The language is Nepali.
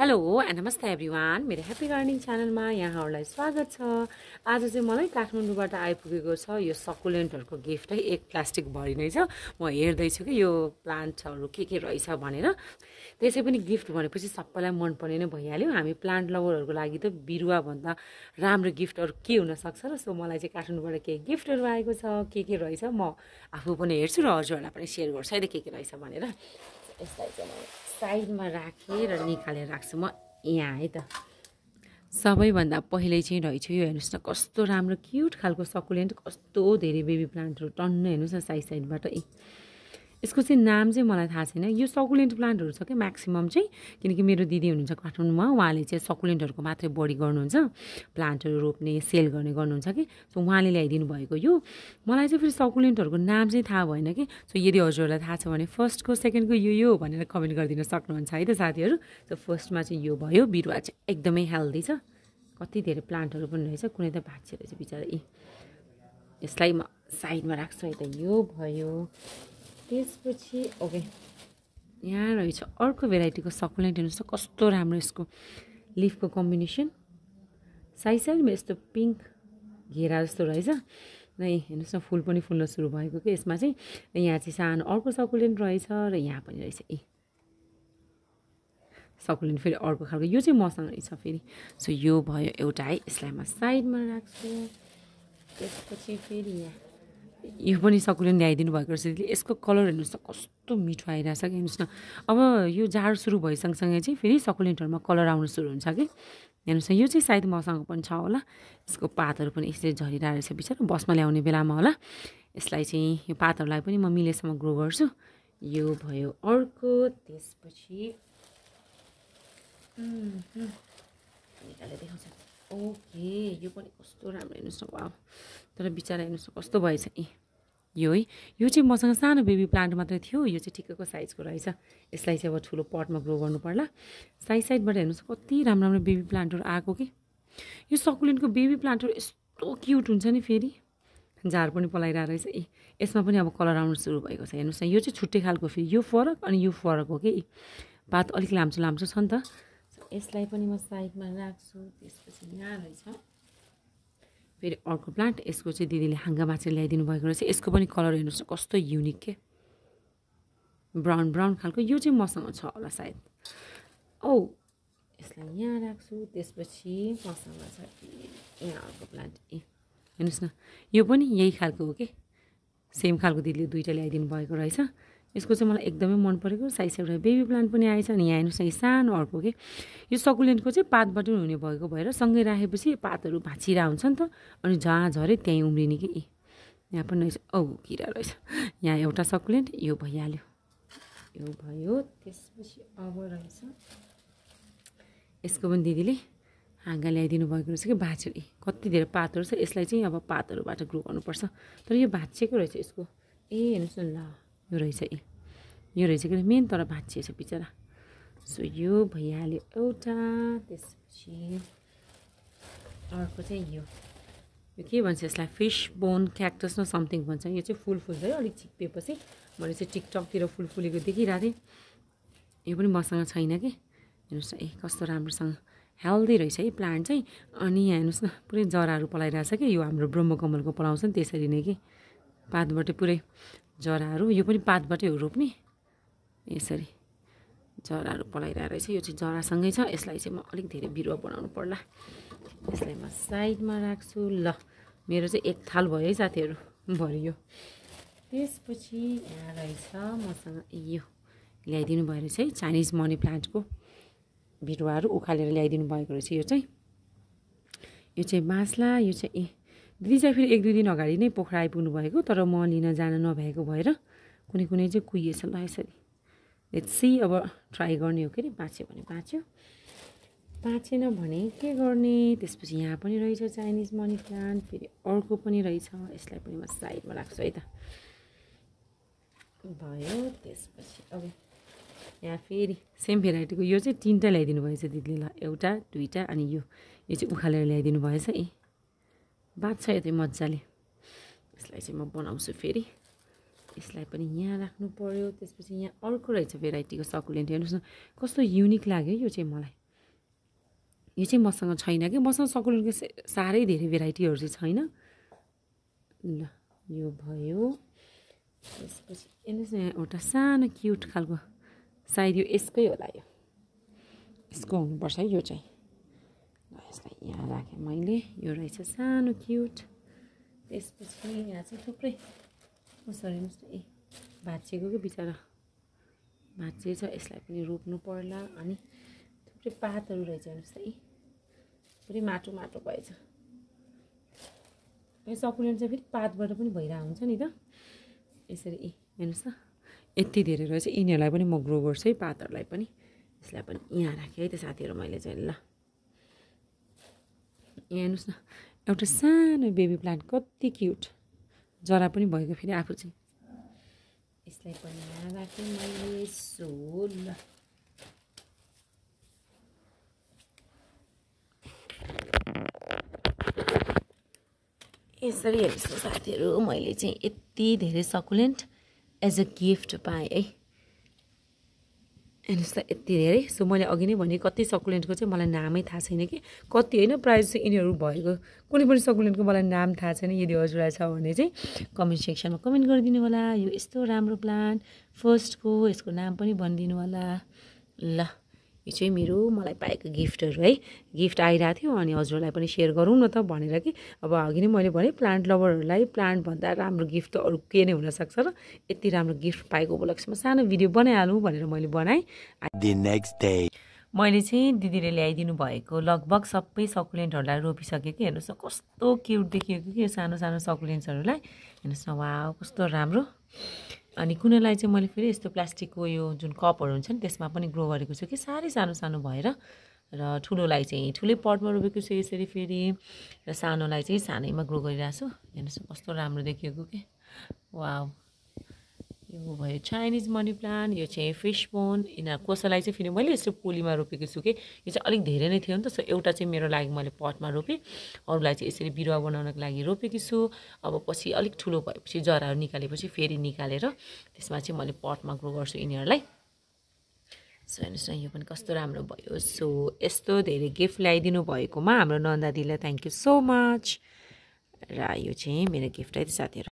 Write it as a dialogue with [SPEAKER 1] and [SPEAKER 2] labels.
[SPEAKER 1] हेलो एन्ड नमस्ते एभ्रिवान मेरो ह्याप्पी गार्डनिङ च्यानलमा यहाँहरूलाई स्वागत छ। आज चाहिँ मलाई काठमाडौँबाट आइपुगेको छ यो सकुलेन्टहरूको गिफ्ट है। एक प्लास्टिक भरि नै छ। म हेर्दैछु कि यो प्लान्टहरू के के रहेछ भनेर। त्यसै पनि गिफ्ट भनेपछि सबैलाई मनपर्ने नै भइहाल्यो। हामी प्लान्ट लभरहरूको लागि त बिरुवाभन्दा राम्रो गिफ्टहरू के हुनसक्छ र सो मलाई चाहिँ काठमाडौँबाट केही गिफ्टहरू आएको छ। के के रहेछ म आफू पनि हेर्छु र हजुरहरूलाई पनि सेयर गर्छु। है त के के रहेछ भनेर। यसलाई चाहिँ साइडमा राखेर निकालेर राख्छु। म यहाँ है त। सबैभन्दा पहिले चाहिँ रहेछ यो हेर्नुहोस् न कस्तो राम्रो क्युट खालको सकुलेन्ट कस्तो धेरै बेबी प्लान्टहरू टन्न हेर्नुहोस् न साइड साइडबाट। यसको चाहिँ नाम चाहिँ मलाई थाहा छैन। यो सकुलेन्ट प्लान्टहरू छ क्या म्याक्सिमम् चाहिँ। किनकि मेरो दिदी हुनुहुन्छ काठमाडौँमा उहाँले चाहिँ सकुलेन्टहरूको मात्रै बढी गर्नुहुन्छ। प्लान्टहरू रोप्ने सेल गर्ने गर्नुहुन्छ कि। सो उहाँले ल्याइदिनु भएको यो। मलाई चाहिँ फेरि सकुलेन्टहरूको नाम चाहिँ थाहा भएन कि। सो यदि हजुरहरूलाई थाहा छ भने फर्स्टको सेकेन्डको यो यो भनेर कमेन्ट गरिदिन सक्नुहुन्छ है त साथीहरू। सो फर्स्टमा चाहिँ यो भयो। बिरुवा चाहिँ एकदमै हेल्दी छ। कति धेरै प्लान्टहरू पनि रहेछ। कुनै त भाँच्यो रहेछ बिचरा। ए यसलाई म साइडमा राख्छु है त। यो भयो। त्यसपछि ओके। यहाँ रहेछ अर्को भेराइटीको सकुलेन्ट हेर्नुहोस् त कस्तो राम्रो यसको लिफको कम्बिनेसन। साइड साइडमा यस्तो पिङ्क घेरा जस्तो रहेछ। र हेर्नुहोस् न फुल पनि फुल्न सुरु भएको कि यसमा चाहिँ यहाँ चाहिँ सानो अर्को सकुलेन्ट रहेछ र यहाँ पनि रहेछ ए। सकुलेन्ट फेरि अर्को खालको यो चाहिँ मसँग रहेछ फेरि। सो यो भयो एउटा है यसलाई म साइडमा राख्छु। त्यसपछि फेरि यहाँ। यो पनि सकुलेन्ट ल्याइदिनु भएको रहेछ। यसको कलर हेर्नुहोस् त कस्तो मिठो आइरहेछ कि हेर्नुहोस् न। अब यो जाडो सुरु भइसँगसँगै चाहिँ फेरि सकुलेन्टहरूमा कलर आउनु सुरु हुन्छ कि? हेर्नुहोस् न यो चाहिँ सायद मसँग पनि छ होला। यसको पातहरू पनि यसरी झरिरहेको रहेछ बिचरा। बसमा ल्याउने बेलामा होला। यसलाई चाहिँ यो पातहरूलाई पनि म मिलेसम्म ग्रो गर्छु। यो भयो अर्को त्यसपछि ओके यो पनि कस्तो राम्रो हेर्नुहोस् न वा तर बिचरा हेर्नुहोस् न कस्तो भएछ ए यो है यो चाहिँ मसँग सानो बेबी प्लान्ट मात्रै थियो यो चाहिँ ठिक्कको साइजको रहेछ। यसलाई चाहिँ अब ठुलो पटमा ग्रो गर्नु पर्ला। साइड साइडबाट हेर्नुहोस् कति राम्रो राम्रो बेबी प्लान्टहरू आएको कि। यो सकुलेन्टको बेबी प्लान्टहरू यस्तो क्युट हुन्छ नि फेरि। झार पनि पलाइरहेको रहेछ। ए यसमा पनि अब कलर आउनु सुरु भएको छ। हेर्नुहोस् न यो चाहिँ छुट्टै खालको फेरि यो फरक अनि यो फरक हो कि। पात अलिक लाम्चो लाम्चो छ नि त। यसलाई पनि म साइडमा राख्छु त्यसपछि यहाँ रहेछ। फेरि अर्को प्लान्ट यसको चाहिँ दिदीले हाँगा माछा ल्याइदिनु भएको रहेछ। यसको पनि कलर हेर्नुहोस् न कस्तो युनिक के। ब्राउन ब्राउन खालको। यो चाहिँ मसँग छ होला सायद। औ यसलाई यहाँ राख्छु त्यसपछि मसँग छ यहाँ अर्को प्लान्ट ए हेर्नुहोस् न यो पनि यही खालको हो कि? सेम खालको दिदीले दुइटा ल्याइदिनु भएको रहेछ। यसको चाहिँ मलाई एकदमै मन परेको साइज एउटा बेबी प्लान्ट पनि आएछ अनि यहाँ हेर्नुहोस् न सानो अर्को के? यो सकुलेन्टको चाहिँ पातबाट हुने भएको भएर सँगै राखेपछि पातहरू भाँचिरहेको हुन्छ नि त। अनि जहाँ झऱ्यो त्यहीँ उम्रिने कि? यहाँ पनि रहेछ। औ किरा रहेछ। यहाँ एउटा सकुलेन्ट यो भइहाल्यो। यो भयो त्यसपछि अब रहेछ। यसको पनि दिदीले हाँगा ल्याइदिनु भएको रहेछ कि? भाँच्यो। ए कति धेरै पातहरू छ? यसलाई चाहिँ अब पातहरूबाट ग्रो गर्नुपर्छ। तर यो भाँचिएको रहेछ यसको। ए हेर्नुहोस् न ल। यो रहेछ ए। यो रहेछ कि मेन तर भाँचिएछ बिचरा। सो यो भइहाल्यो एउटा त्यसपछि अर्को चाहिँ यो। यो के भन्छ यसलाई? फिस बोन क्याक्टस न समथिङ भन्छ। यो चाहिँ फुल फुल्छ है अलिक छिप्पिएपछि मैले चाहिँ टिकटकतिर फुल फुलेको देखिरहेको थिएँ। यो पनि मसँग छैन कि? हेर्नुहोस् न ए कस्तो राम्रोसँग हेल्दी रहेछ है प्लान्ट चाहिँ। अनि यहाँ हेर्नुहोस् न पुरै जराहरू पलाइरहेछ कि? यो हाम्रो ब्रह्मकमलको पलाउँछ नि त्यसरी नै कि? पातबाटै पुरै जराहरू यो पनि पातबाटै हो रोप्ने। यसरी जराहरू पलाइरहेको रहेछ। यो चाहिँ जरासँगै छ। यसलाई चाहिँ म अलिक धेरै बिरुवा बनाउनु पर्ला। यसलाई म साइडमा राख्छु। ल मेरो चाहिँ एक थाल भयो है साथीहरू। भरियो। त्यसपछि यहाँ रहेछ मसँग यो ल्याइदिनु भयो रहेछ है चाइनिज मनी प्लान्टको बिरुवाहरू उखालेर ल्याइदिनु भएको रहेछ। यो चाहिँ यो चाहिँ बाँसला यो चाहिँ ए दिदी चाहिँ फेरि एक दुई दिन अगाडि नै पोखरा आइपुग्नु भएको तर म लिन जान नभएको भएर कुनै कुनै चाहिँ कुहिएछ ल यसरी। सी अब ट्राई गर्ने हो कि अरे? बाँच्यो भने बाँच्यो। बाँचेन भने के गर्ने? त्यसपछि यहाँ पनि रहेछ चाइनिज मनी प्लान्ट फेरि अर्को पनि रहेछ। यसलाई पनि म साइडमा राख्छु है त। भयो त्यसपछि अब यहाँ फेरि सेम भेराइटीको यो चाहिँ तिनवटा ल्याइदिनु भएछ दिदीले ल एउटा दुईवटा अनि यो। यो चाहिँ उखालेर ल्याइदिनु भएछ ए बाँच्छ यो चाहिँ मजाले यसलाई चाहिँ म बनाउँछु फेरि यसलाई पनि यहाँ राख्नु पऱ्यो त्यसपछि यहाँ अर्को रहेछ भेराइटीको सकुलेन्ट हेर्नुहोस् न कस्तो युनिक लाग्यो यो चाहिँ मलाई यो चाहिँ मसँग छैन कि मसँग सकुलेन्टको साह्रै धेरै भेराइटीहरू चाहिँ छैन ल यो भयो त्यसपछि हेर्नुहोस् न एउटा सानो क्युट खालको सायद यो यसकै होला यो यसको हुनुपर्छ है यो चाहिँ राखेँ मैले। यो रहेछ सानो क्युट त्यसपछि यहाँ चाहिँ थुप्रै। सरी हेर्नुहोस् न ए भाँचिएको कि बिचरा? भाँचिएको छ यसलाई पनि रोप्नु पर्ला। अनि थुप्रै पातहरू रहेछ हेर्नुहोस् त है पुरै माटो माटो भएछ। यो सकुलेन्ट चाहिँ फेरि पातबाट पनि भइरहेको हुन्छ नि त। यसरी ए हेर्नुहोस् त। यति धेरै रहेछ। यिनीहरूलाई पनि म ग्रो गर्छु है पातहरूलाई पनि। यसलाई पनि यहाँ राखेँ है त साथीहरू मैले चाहिँ ल। यहाँ हेर्नुहोस् न एउटा सानो बेबी प्लान्ट कति क्युट जरा पनि भएको फेरि आफू चाहिँ। यसलाई पनि राखेँ मैले सो ल यसरी हेर्नुहोस् साथीहरू मैले चाहिँ यति धेरै सकुलेन्ट एज अ गिफ्ट पाएँ है। हेर्नुहोस् त यति धेरै। सो मैले अघि नै भने कति सकुलेन्टको चाहिँ मलाई नामै थाहा छैन कि? कति होइन प्रायः चाहिँ यिनीहरू भएको। कुनै पनि सकुलेन्टको मलाई नाम थाहा छैन। यदि हजुरलाई छ भने चाहिँ कमेन्ट सेक्सनमा कमेन्ट गरिदिनु होला। यो यस्तो राम्रो प्लान्ट फर्स्टको यसको नाम पनि भनिदिनु होला। ल। यो चाहिँ मेरो मलाई पाएको गिफ्टहरू है। गिफ्ट आइरहेको थियो अनि हजुरलाई पनि सेयर गरौँ न त भनेर कि। अब अघि नै मैले भनेँ प्लान्ट लभरहरूलाई प्लान्टभन्दा राम्रो गिफ्ट त अरू के नै हुनसक्छ र यति राम्रो गिफ्ट पाएको उपलक्ष्यमा सानो भिडियो बनाइहालौँ भनेर मैले बनाएँ। मैले चाहिँ दिदीले ल्याइदिनु भएको लगभग सबै सकुलेन्टहरूलाई रोपिसकेँ कि। हेर्नुहोस् न कस्तो क्युट देखिएको कि यो सानो सानो सकुलेन्ट्सहरूलाई। हेर्नुहोस् न वा कस्तो राम्रो। अनि कुनैलाई चाहिँ मैले फेरि यस्तो प्लास्टिकको यो जुन कपहरू हुन्छ नि त्यसमा पनि ग्रो गरेको छु कि साह्रै सानो सानो भएर। र ठुलोलाई चाहिँ ठुलै पटमा रोपेको छु यसरी फेरि। र सानोलाई चाहिँ सानैमा ग्रो गरिरहेको छु। हेर्नुहोस् कस्तो राम्रो देखिएको कि। वा यो भयो चाइनिज मनी प्लान्ट यो चाहिँ फिस बोन यिनीहरू कसैलाई चाहिँ फेरि मैले यस्तो पोलीमा रोपेको छु कि यो चाहिँ अलिक धेरै नै थियो नि त सो एउटा चाहिँ मेरो लागि मैले पटमा रोपेँ अरूलाई चाहिँ यसरी बिरुवा बनाउनको लागि रोपेकी छु अब पछि अलिक ठुलो भएपछि जराहरू निकालेपछि फेरि निकालेर त्यसमा चाहिँ मैले पटमा ग्रो गर्छु यिनीहरूलाई। सो हेर्नुहोस् न यो पनि कस्तो राम्रो भयो। सो यस्तो धेरै गिफ्ट ल्याइदिनु भएकोमा हाम्रो नन्दा दिदीलाई थ्याङ्क यू सो मच र यो चाहिँ मेरो गिफ्ट है साथीहरू।